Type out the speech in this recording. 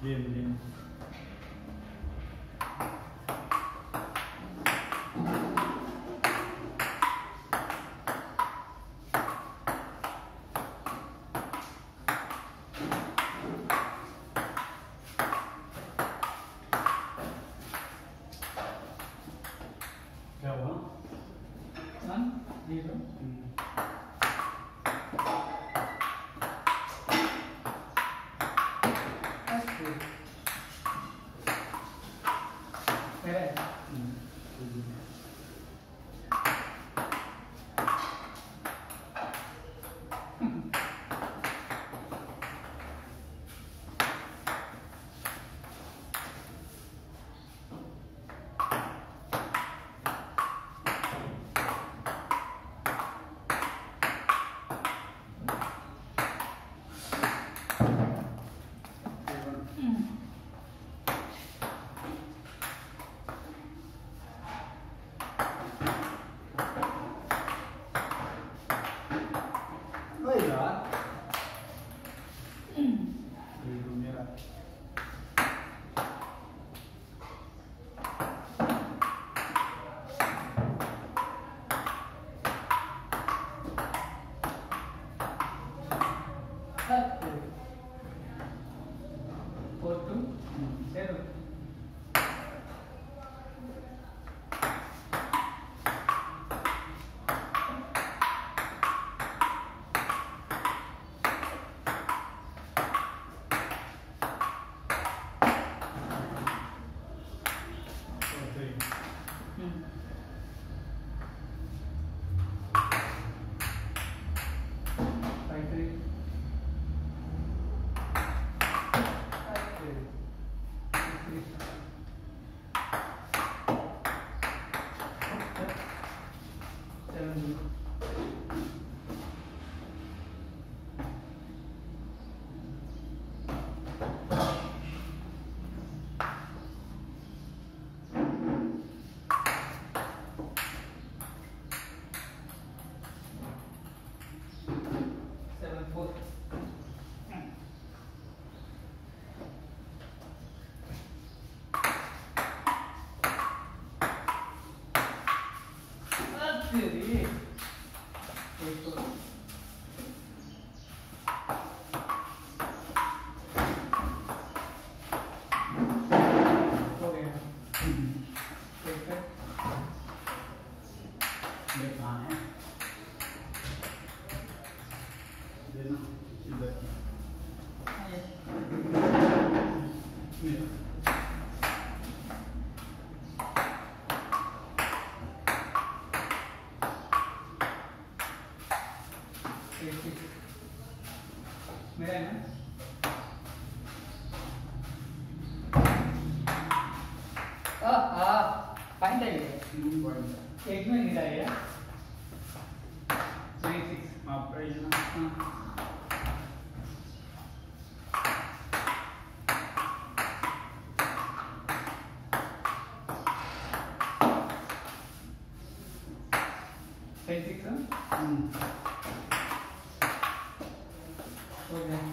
练练。两个。三，你说。嗯。嗯。Thank you. より、えっと मेरा है ना आ आ फाइन टाइम है पॉइंट एक में गिरा है ट्वेंटी सिक्स आपका ये ना हाँ ट्वेंटी सिक्स Obrigado.